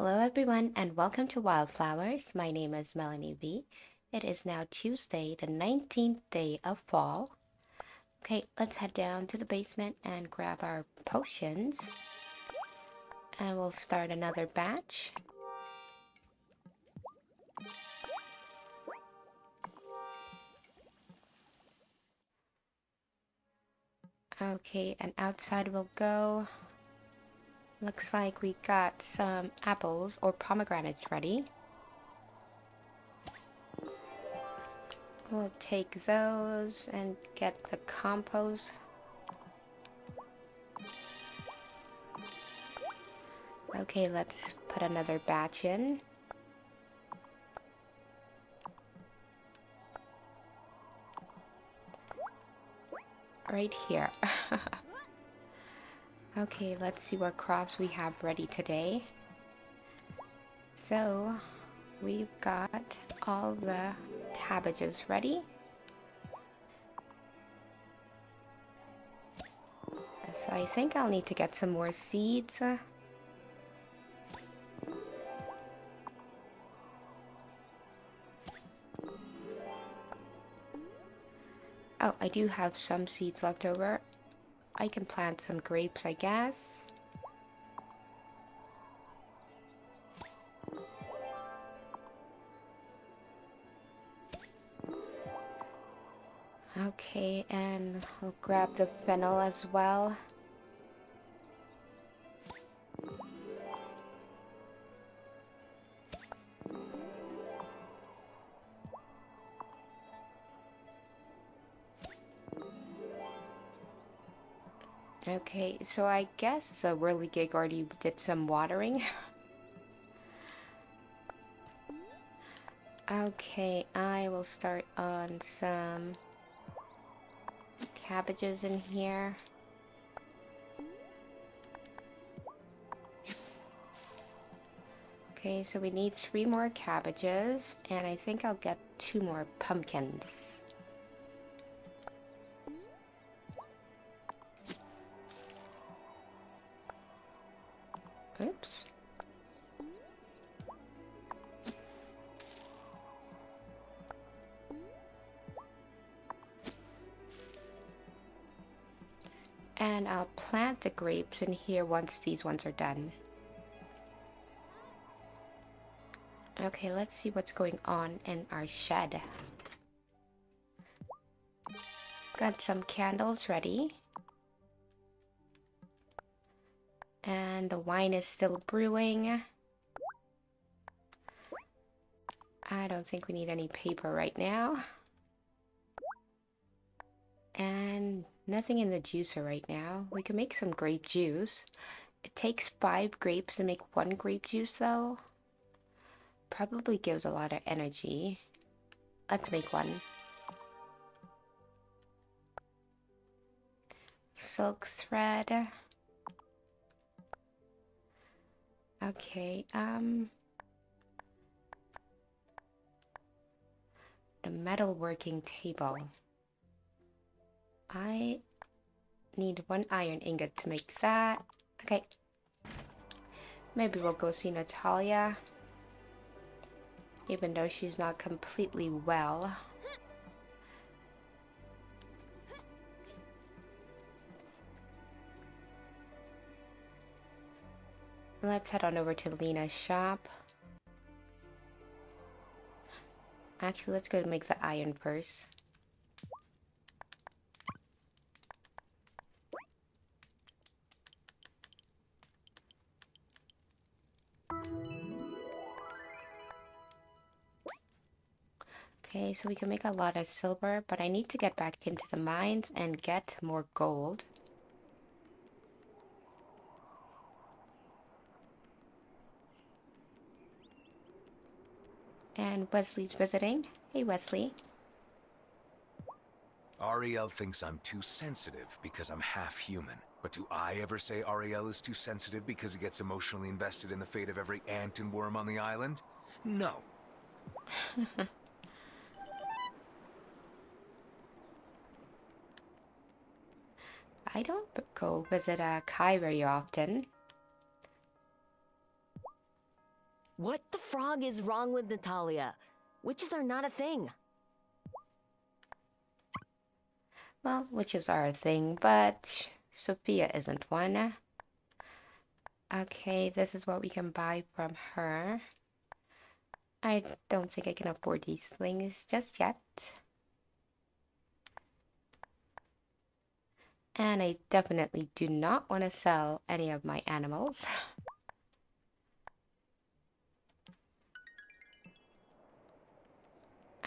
Hello everyone and welcome to Wylde Flowers. My name is Melanie V. It is now Tuesday, the 19th day of fall. Okay, let's head down to the basement and grab our potions. And we'll start another batch. Okay, and outside we'll go. Looks like we got some apples or pomegranates ready. We'll take those and get the compost. Okay, let's put another batch in. Right here. Okay, let's see what crops we have ready today. So, we've got all the cabbages ready. So I think I'll need to get some more seeds. Oh, I do have some seeds left over. I can plant some grapes, I guess. Okay, and I'll grab the fennel as well. Okay, so I guess the whirligig already did some watering. okay, I will start on some cabbages in here. Okay, so we need three more cabbages, and I think I'll get two more pumpkins. Oops. And I'll plant the grapes in here once these ones are done. Okay, let's see what's going on in our shed. Got some candles ready. And the wine is still brewing. I don't think we need any paper right now. And nothing in the juicer right now. We can make some grape juice. It takes five grapes to make one grape juice though. Probably gives a lot of energy. Let's make one. Silk thread. Okay, um... The metalworking table. I need one iron ingot to make that. Okay. Maybe we'll go see Natalia. Even though she's not completely well. Let's head on over to Lena's shop. Actually, let's go make the iron purse. Okay, so we can make a lot of silver, but I need to get back into the mines and get more gold. And Wesley's visiting. Hey, Wesley. Ariel thinks I'm too sensitive because I'm half human. But do I ever say Ariel is too sensitive because he gets emotionally invested in the fate of every ant and worm on the island? No. I don't go visit uh, Kai very often. Frog is wrong with Natalia? Witches are not a thing. Well, witches are a thing, but Sophia isn't one. Okay, this is what we can buy from her. I don't think I can afford these things just yet. And I definitely do not want to sell any of my animals.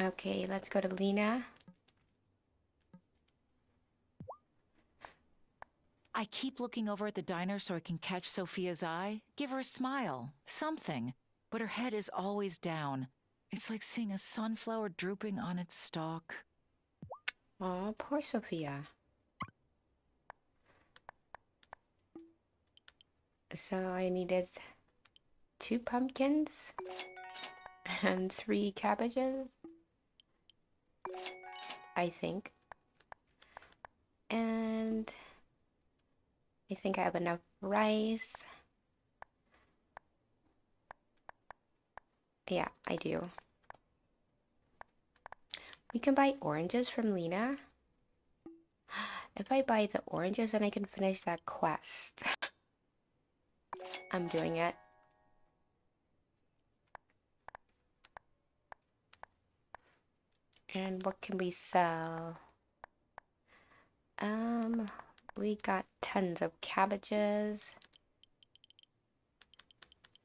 Okay, let's go to Lena. I keep looking over at the diner so I can catch Sophia's eye, give her a smile, something, but her head is always down. It's like seeing a sunflower drooping on its stalk. Oh, poor Sophia. So I needed two pumpkins and three cabbages. I think. And I think I have enough rice. Yeah, I do. We can buy oranges from Lena. If I buy the oranges, then I can finish that quest. I'm doing it. And what can we sell? Um, we got tons of cabbages.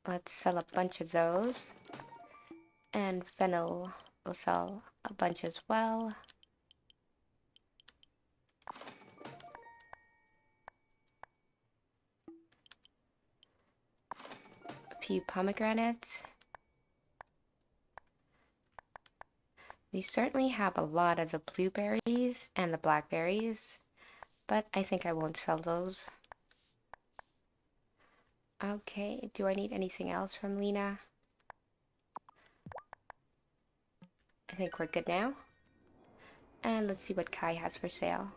Let's sell a bunch of those. And fennel will sell a bunch as well. A few pomegranates. We certainly have a lot of the blueberries and the blackberries, but I think I won't sell those. Okay, do I need anything else from Lena? I think we're good now. And let's see what Kai has for sale.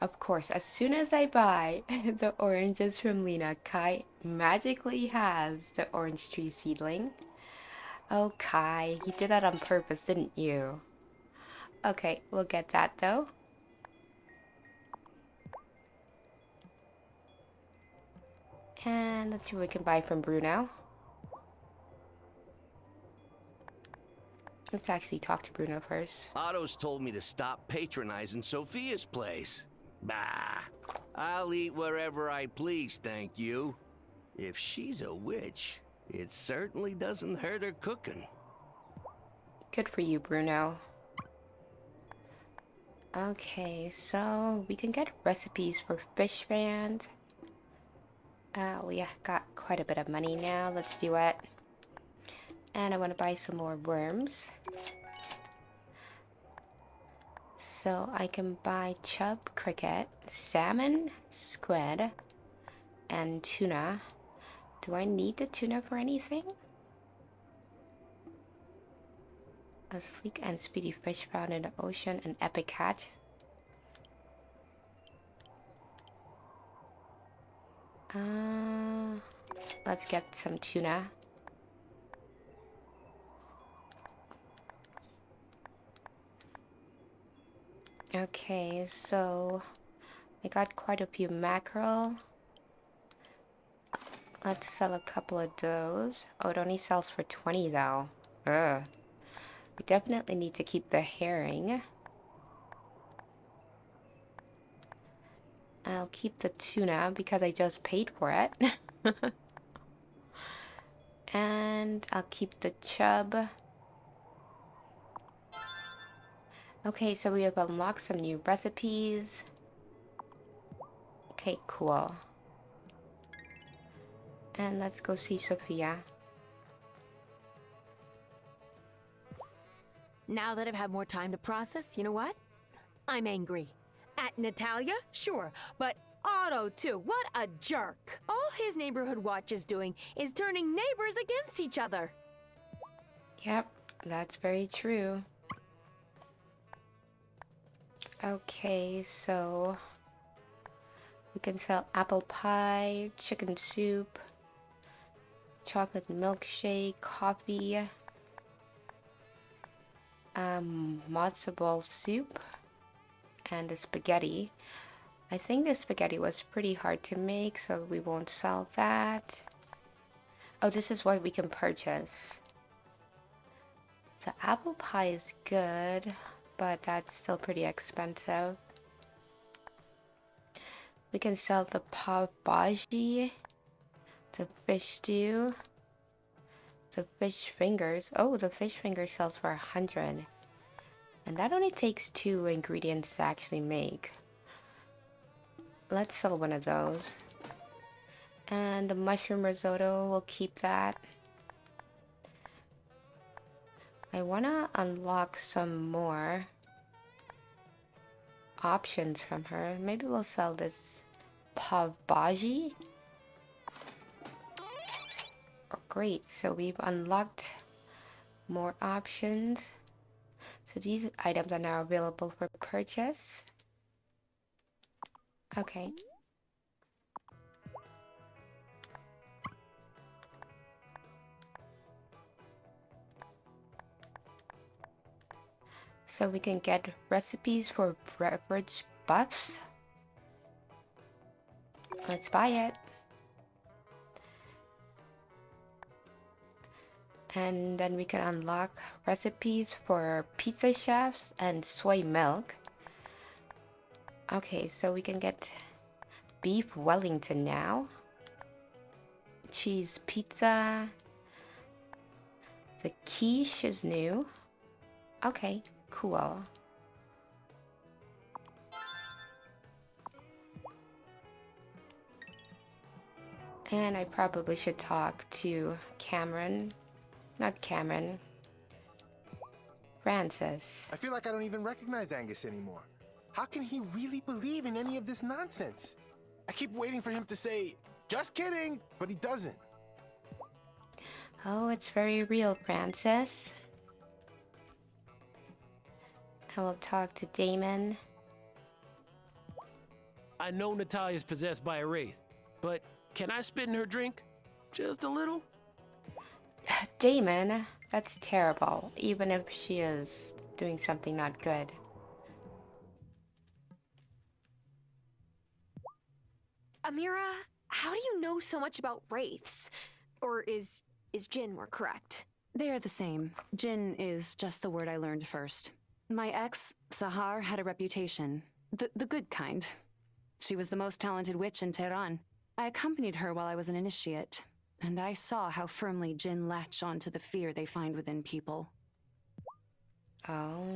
Of course, as soon as I buy the oranges from Lena, Kai magically has the orange tree seedling. Oh, Kai, you did that on purpose, didn't you? Okay, we'll get that though. And let's see what we can buy from Bruno. Let's actually talk to Bruno first. Otto's told me to stop patronizing Sophia's place. Bah, I'll eat wherever I please, thank you. If she's a witch, it certainly doesn't hurt her cooking. Good for you, Bruno. Okay, so we can get recipes for fish fans. Uh, we got quite a bit of money now. Let's do it. And I want to buy some more worms. So I can buy chub, cricket, salmon, squid, and tuna. Do I need the tuna for anything? A sleek and speedy fish found in the ocean, an epic catch. Uh, let's get some tuna. Okay, so I got quite a few mackerel. Let's sell a couple of those. Oh, it only sells for 20 though. Ugh. We definitely need to keep the herring. I'll keep the tuna because I just paid for it. and I'll keep the chub. Okay, so we have unlocked some new recipes. Okay, cool. And let's go see Sophia. Now that I've had more time to process, you know what? I'm angry. At Natalia? Sure. But Otto, too. What a jerk. All his neighborhood watch is doing is turning neighbors against each other. Yep, that's very true. Okay, so We can sell apple pie, chicken soup, chocolate milkshake, coffee, um, matzo ball soup, and the spaghetti. I think the spaghetti was pretty hard to make, so we won't sell that. Oh, this is what we can purchase. The apple pie is good, but that's still pretty expensive. We can sell the pav bhaji, the fish stew, the fish fingers. Oh, the fish finger sells for a hundred. And that only takes two ingredients to actually make. Let's sell one of those. And the mushroom risotto, we'll keep that. I want to unlock some more options from her. Maybe we'll sell this pav great, so we've unlocked more options. So these items are now available for purchase. Okay. So we can get recipes for beverage buffs. Let's buy it. And then we can unlock recipes for pizza chefs and soy milk. Okay, so we can get beef Wellington now. Cheese pizza. The quiche is new. Okay, cool. And I probably should talk to Cameron. Not Cameron. Francis. I feel like I don't even recognize Angus anymore. How can he really believe in any of this nonsense? I keep waiting for him to say, just kidding, but he doesn't. Oh, it's very real, Francis. I will talk to Damon. I know Natalia's possessed by a wraith, but can I spit in her drink? Just a little? Damon, that's terrible, even if she is doing something not good. Amira, how do you know so much about wraiths? Or is is Jinn more correct? They are the same. Jinn is just the word I learned first. My ex, Sahar, had a reputation. The, the good kind. She was the most talented witch in Tehran. I accompanied her while I was an initiate, and I saw how firmly Jinn latch onto the fear they find within people. Oh.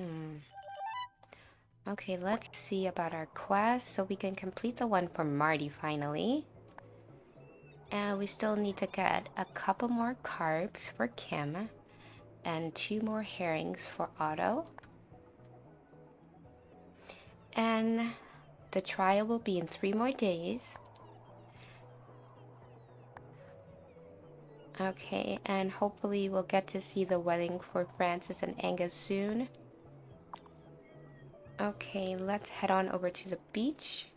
Okay, let's see about our quest so we can complete the one for Marty finally. And we still need to get a couple more carbs for Kim and two more herrings for Otto. And the trial will be in three more days. Okay, and hopefully we'll get to see the wedding for Francis and Angus soon. Okay, let's head on over to the beach.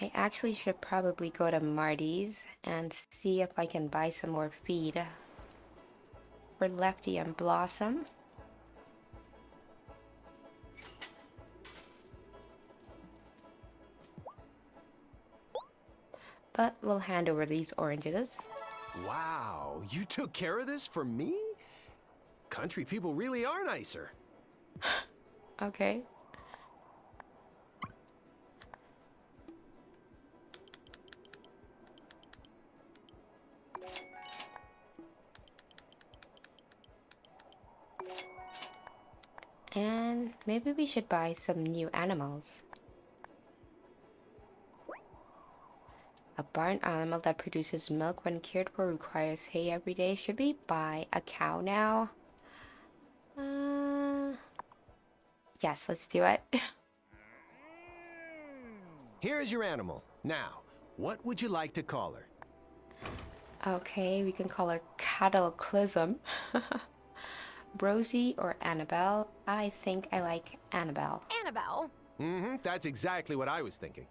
I actually should probably go to Marty's and see if I can buy some more feed for Lefty and Blossom. But we'll hand over these oranges. Wow, you took care of this for me? Country people really are nicer. Okay. And maybe we should buy some new animals. Barn animal that produces milk when cared for requires hay every day. Should we buy a cow now? Uh, yes, let's do it. Here is your animal. Now, what would you like to call her? Okay, we can call her Cataclysm. Rosie or Annabelle? I think I like Annabelle. Annabelle. Mm-hmm, that's exactly what I was thinking.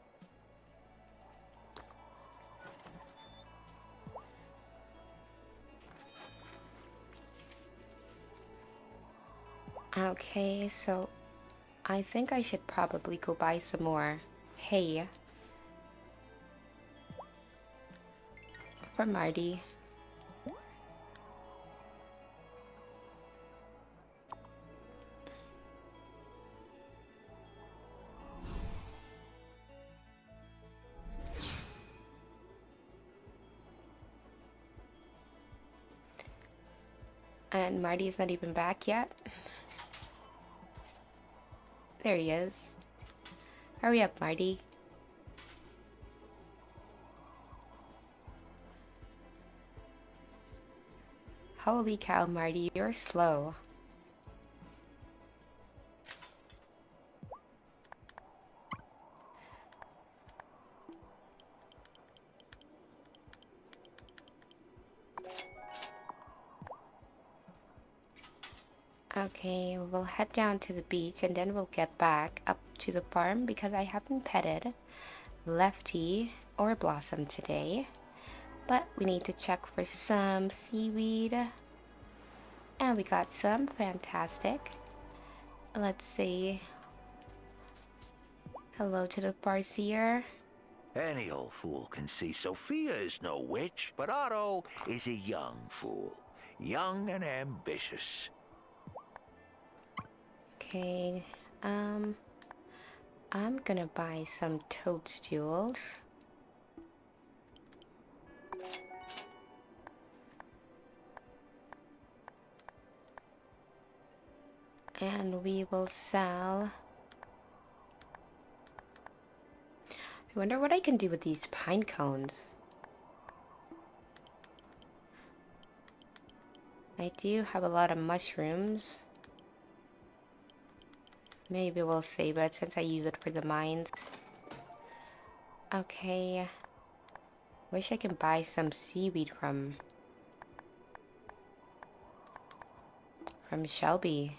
Okay, so I think I should probably go buy some more hay for Marty. And Marty is not even back yet. There he is. Hurry up, Marty. Holy cow, Marty, you're slow. Okay, we'll head down to the beach and then we'll get back up to the farm because I haven't petted Lefty or Blossom today. But we need to check for some seaweed. And we got some, fantastic. Let's see. Hello to the Farseer. Any old fool can see Sophia is no witch, but Otto is a young fool. Young and ambitious. Okay, um, I'm gonna buy some toadstools. And we will sell... I wonder what I can do with these pine cones. I do have a lot of mushrooms. Maybe we'll save it since I use it for the mines. Okay. Wish I can buy some seaweed from... From Shelby.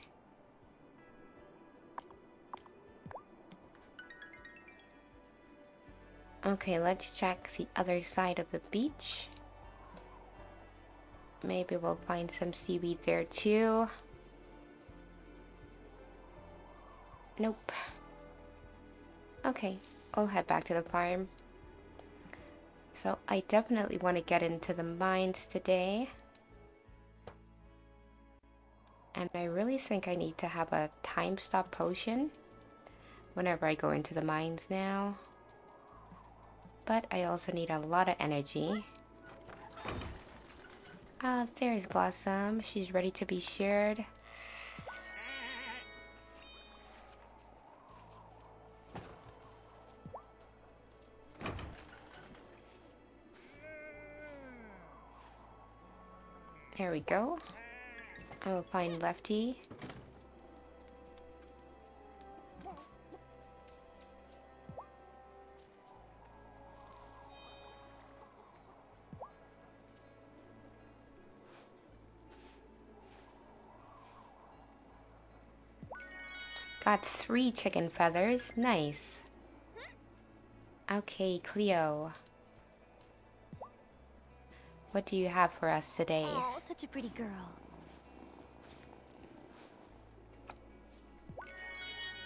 Okay, let's check the other side of the beach. Maybe we'll find some seaweed there too. Nope. Okay, I'll head back to the farm. So I definitely want to get into the mines today. And I really think I need to have a time stop potion whenever I go into the mines now. But I also need a lot of energy. Ah, uh, there's Blossom. She's ready to be shared. There we go. I will find Lefty. Got three chicken feathers. Nice. Okay, Cleo. What do you have for us today? Oh, such a pretty girl.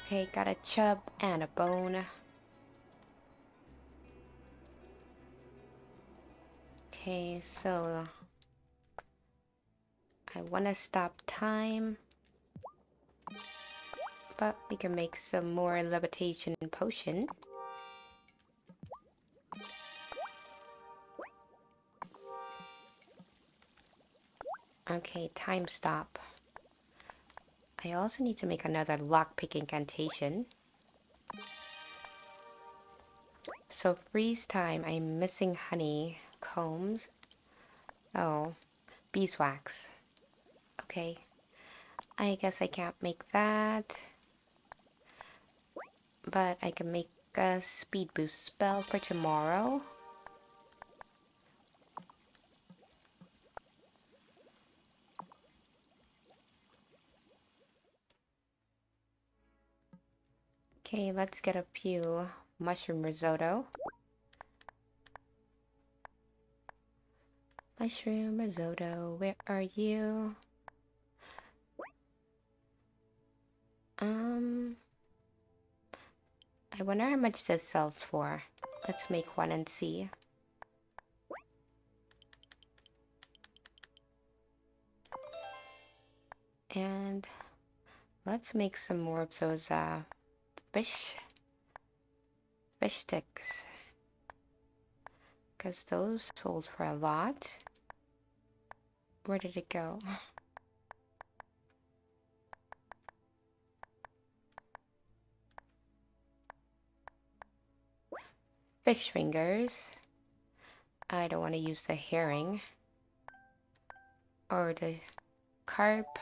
Okay, got a chub and a bone. Okay, so I want to stop time, but we can make some more levitation potion. Okay, time stop. I also need to make another lockpick incantation. So freeze time, I'm missing honey, combs. Oh, beeswax. Okay, I guess I can't make that. But I can make a speed boost spell for tomorrow. Okay, let's get a few mushroom risotto. Mushroom risotto, where are you? Um, I wonder how much this sells for. Let's make one and see. And let's make some more of those uh, fish, fish sticks. Because those sold for a lot. Where did it go? Fish fingers. I don't want to use the herring. Or the carp.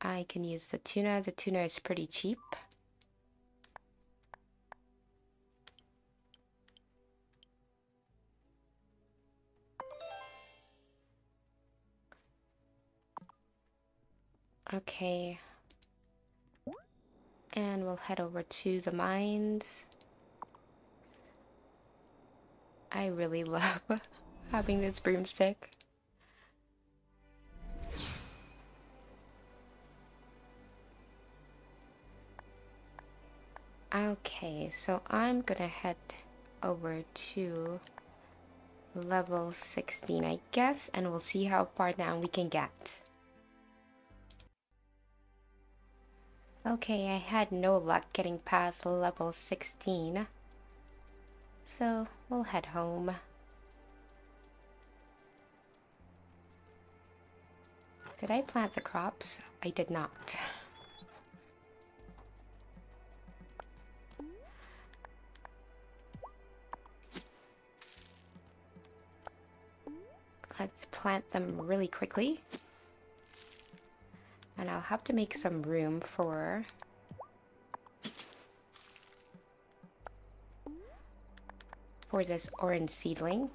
I can use the tuna. The tuna is pretty cheap. Okay. And we'll head over to the mines. I really love having this broomstick. Okay, so I'm gonna head over to level 16, I guess, and we'll see how far down we can get. Okay, I had no luck getting past level 16, so we'll head home. Did I plant the crops? I did not. Let's plant them really quickly. And I'll have to make some room for... for this orange seedling.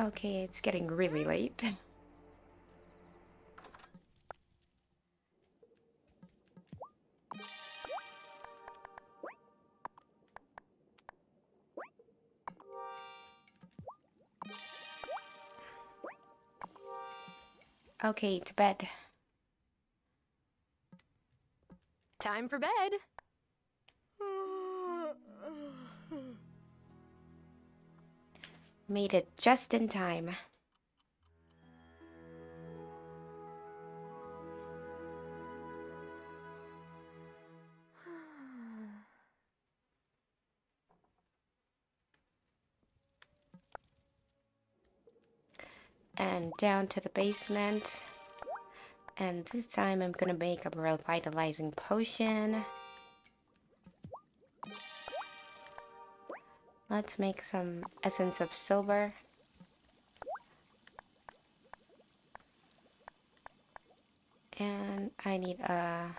Okay, it's getting really late. Okay, to bed. Time for bed. Made it just in time. Down to the basement. And this time I'm gonna make a revitalizing potion. Let's make some essence of silver. And I need a...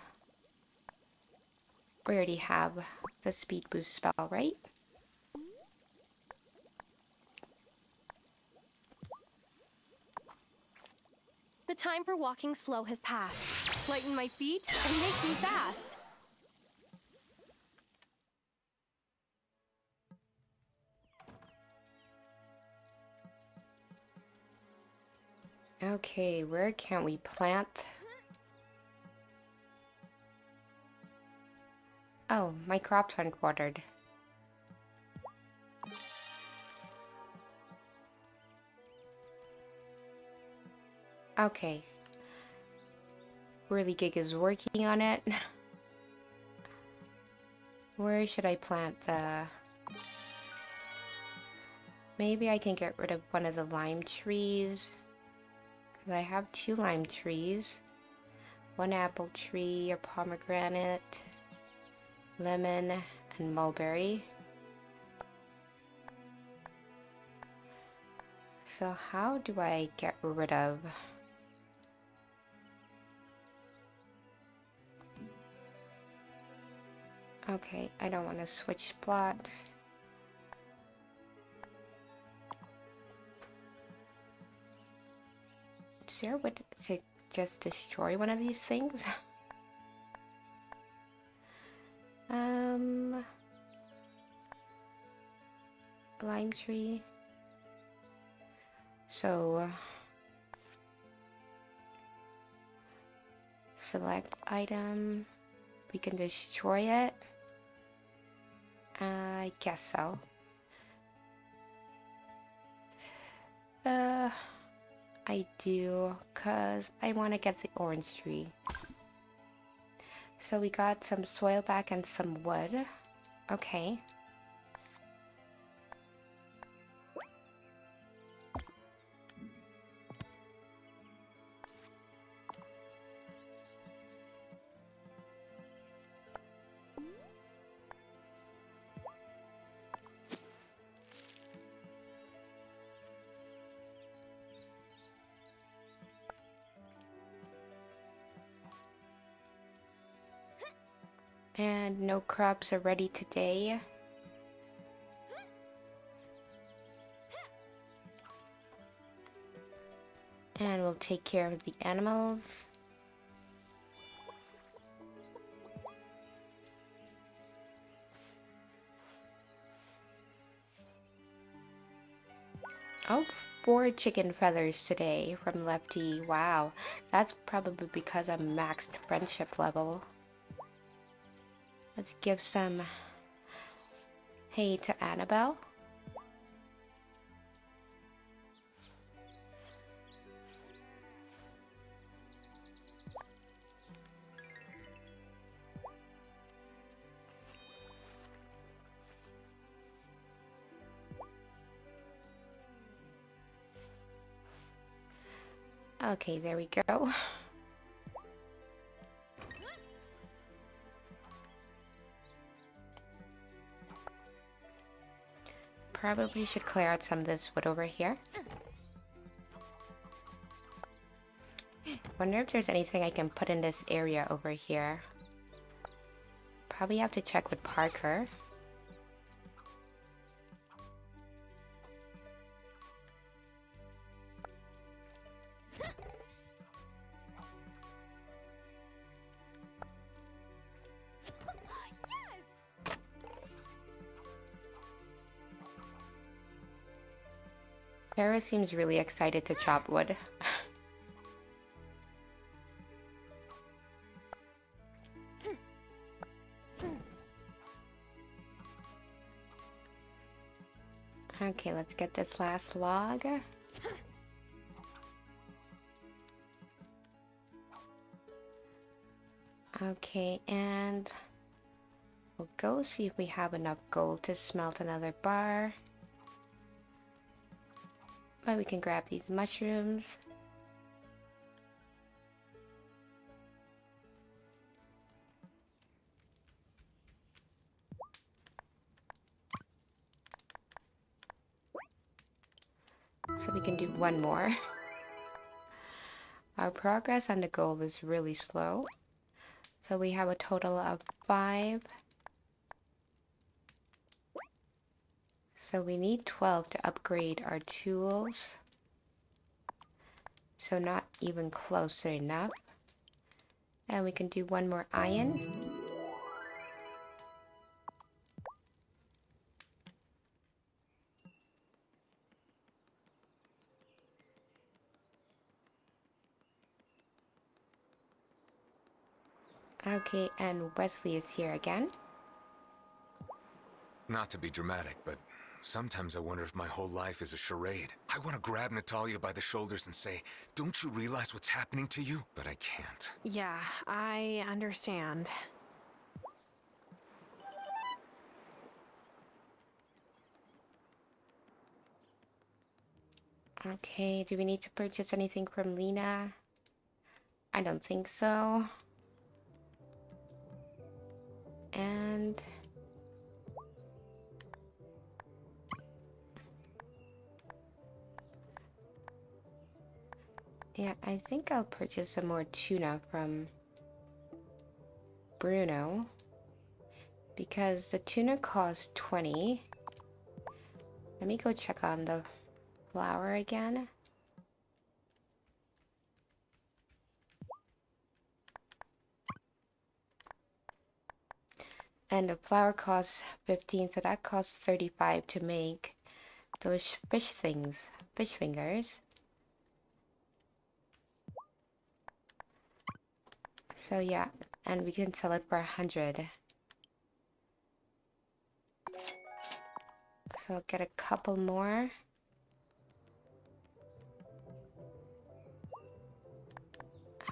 We already have the speed boost spell, right? The time for walking slow has passed. Lighten my feet and make me fast. Okay, where can we plant? Oh, my crops aren't watered. Okay. Really, Whirligig is working on it. Where should I plant the... Maybe I can get rid of one of the lime trees. Because I have two lime trees. One apple tree, a pomegranate, lemon, and mulberry. So how do I get rid of... Okay, I don't want to switch plots. Is there a way to just destroy one of these things? um... Lime tree. So... Uh, select item. We can destroy it. I guess so. Uh, I do, cause I want to get the orange tree. So we got some soil back and some wood. Okay. No crops are ready today. And we'll take care of the animals. Oh, four chicken feathers today from Lefty. Wow, that's probably because I'm maxed friendship level. Let's give some hay to Annabelle. Okay, there we go. probably should clear out some of this wood over here. Wonder if there's anything I can put in this area over here. Probably have to check with Parker. Sarah seems really excited to chop wood. okay, let's get this last log. Okay, and we'll go see if we have enough gold to smelt another bar. We can grab these mushrooms. So we can do one more. Our progress on the goal is really slow. So we have a total of five So we need 12 to upgrade our tools. So not even close enough. And we can do one more iron. Okay, and Wesley is here again. Not to be dramatic, but Sometimes I wonder if my whole life is a charade. I want to grab Natalia by the shoulders and say, don't you realize what's happening to you? But I can't. Yeah, I understand. Okay, do we need to purchase anything from Lena? I don't think so. And... Yeah, I think I'll purchase some more tuna from Bruno because the tuna costs 20. Let me go check on the flour again. And the flour costs 15, so that costs 35 to make those fish things, fish fingers. So yeah, and we can sell it for a hundred. So I'll get a couple more.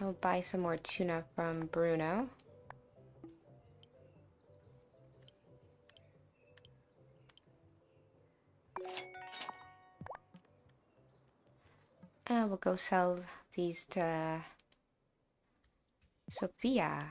I'll buy some more tuna from Bruno. And we'll go sell these to Sophia.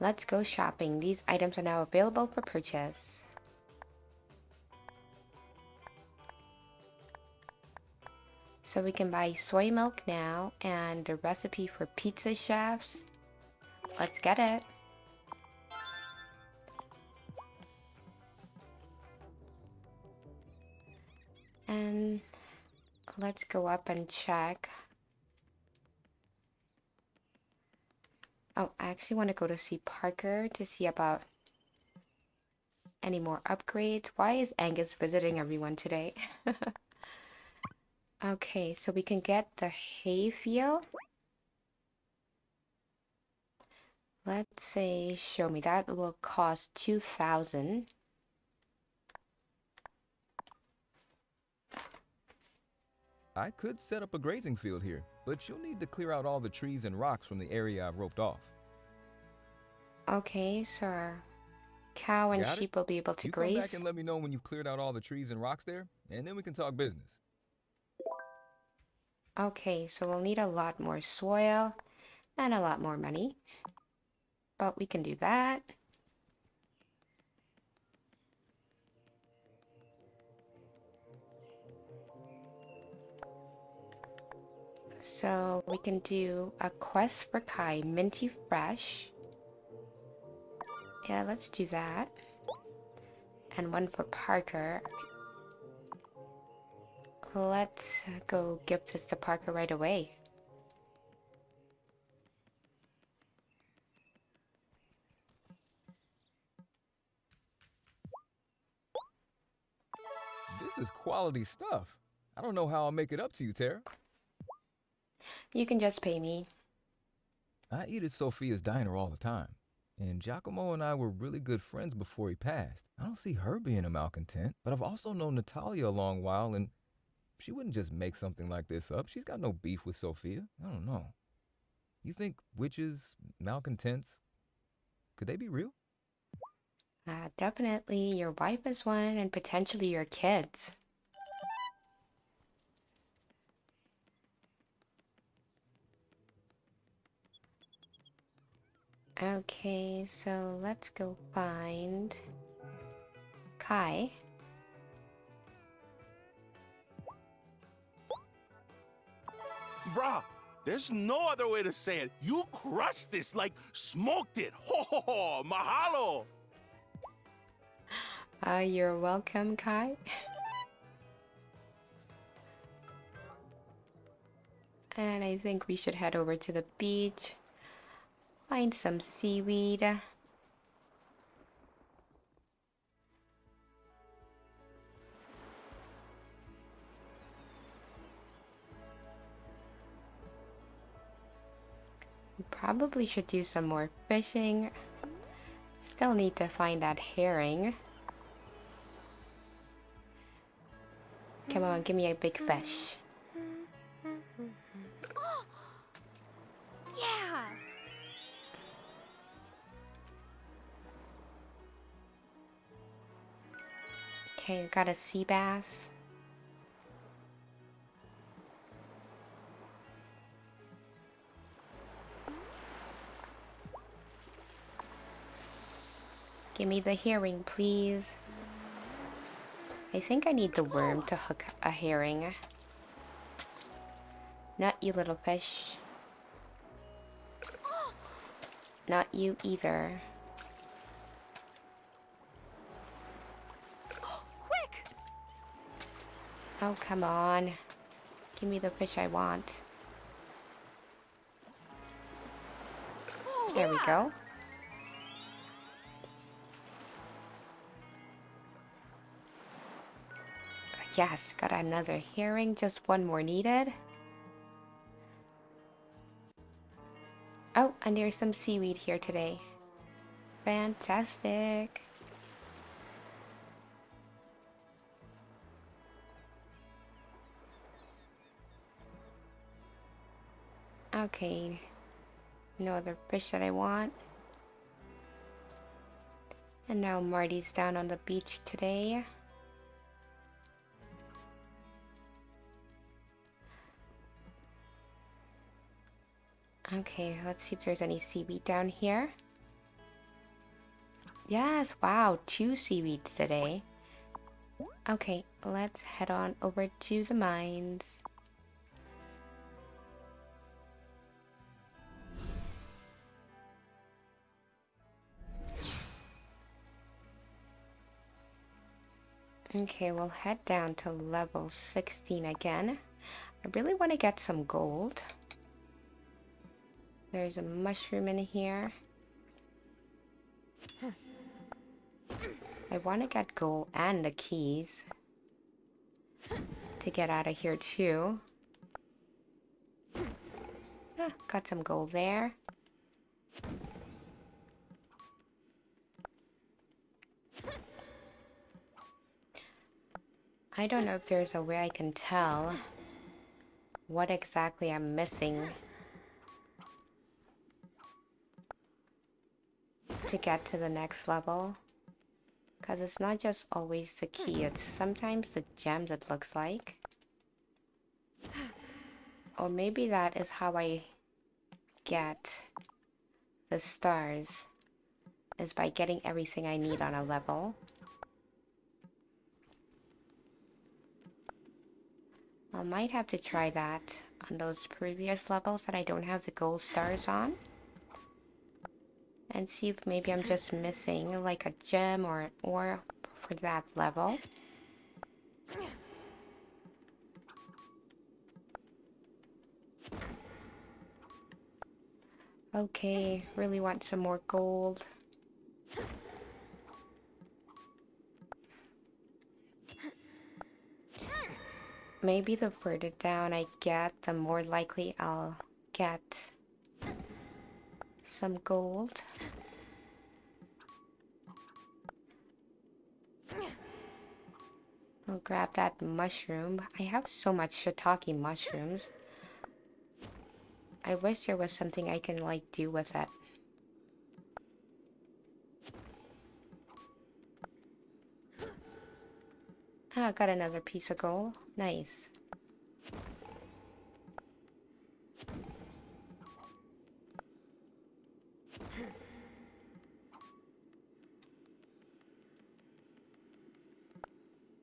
Let's go shopping. These items are now available for purchase. So we can buy soy milk now and the recipe for pizza chefs. Let's get it. And let's go up and check. Oh, I actually want to go to see Parker to see about any more upgrades. Why is Angus visiting everyone today? okay, so we can get the hayfield. Let's say, show me, that will cost 2,000. I could set up a grazing field here, but you'll need to clear out all the trees and rocks from the area I've roped off. Okay, sir. Cow and Got it? sheep will be able to you graze. come back and let me know when you've cleared out all the trees and rocks there, and then we can talk business. Okay, so we'll need a lot more soil and a lot more money. But we can do that. So we can do a quest for Kai, Minty Fresh. Yeah, let's do that. And one for Parker. Let's go give this to Parker right away. This is quality stuff. I don't know how I'll make it up to you, Tara. You can just pay me. I eat at Sophia's diner all the time, and Giacomo and I were really good friends before he passed. I don't see her being a malcontent, but I've also known Natalia a long while, and she wouldn't just make something like this up. She's got no beef with Sophia. I don't know. You think witches, malcontents, could they be real? Uh, definitely your wife is one and potentially your kids. Okay, so let's go find Kai. Bruh, there's no other way to say it. You crushed this, like smoked it. Ho ho ho, mahalo. Uh, you're welcome, Kai. and I think we should head over to the beach, find some seaweed. Probably should do some more fishing. Still need to find that herring. Come on, give me a big fish. Okay, got a sea bass. Give me the herring, please. I think I need the worm to hook a herring. Not you, little fish. Not you either. Oh, come on. Give me the fish I want. There we go. Yes, got another herring, just one more needed. Oh, and there's some seaweed here today. Fantastic. Okay, no other fish that I want. And now Marty's down on the beach today. Okay, let's see if there's any seaweed down here. Yes, wow, two seaweeds today. Okay, let's head on over to the mines. Okay, we'll head down to level 16 again. I really want to get some gold. There's a mushroom in here. I want to get gold and the keys to get out of here too. Ah, got some gold there. I don't know if there's a way I can tell what exactly I'm missing to get to the next level. Because it's not just always the key, hmm. it's sometimes the gems it looks like. Or maybe that is how I get the stars, is by getting everything I need on a level. I might have to try that on those previous levels that I don't have the gold stars on. And see if maybe I'm just missing like a gem or an ore for that level. Okay, really want some more gold. Maybe the further down I get, the more likely I'll get some gold. I'll grab that mushroom. I have so much shiitake mushrooms. I wish there was something I can like do with it. Ah, got another piece of gold. Nice.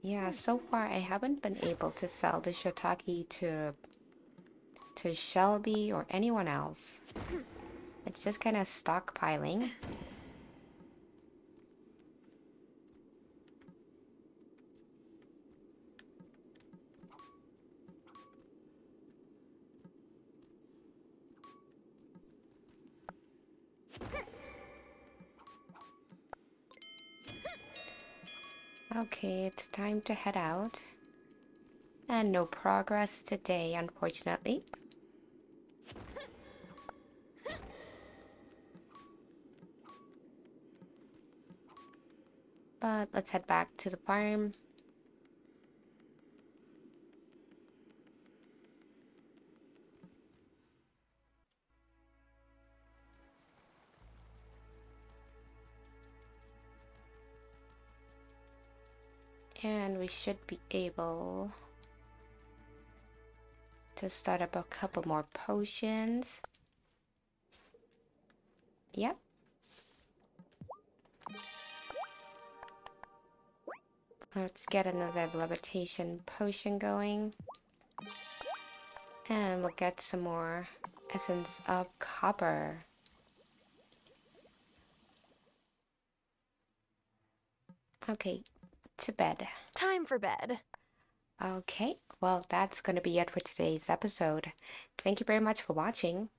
Yeah, so far I haven't been able to sell the shiitake to to Shelby or anyone else. It's just kind of stockpiling. Okay, it's time to head out. And no progress today, unfortunately. But let's head back to the farm. We should be able to start up a couple more potions. Yep. Let's get another levitation potion going. And we'll get some more essence of copper. Okay, to bed. Time for bed. Okay, well, that's going to be it for today's episode. Thank you very much for watching.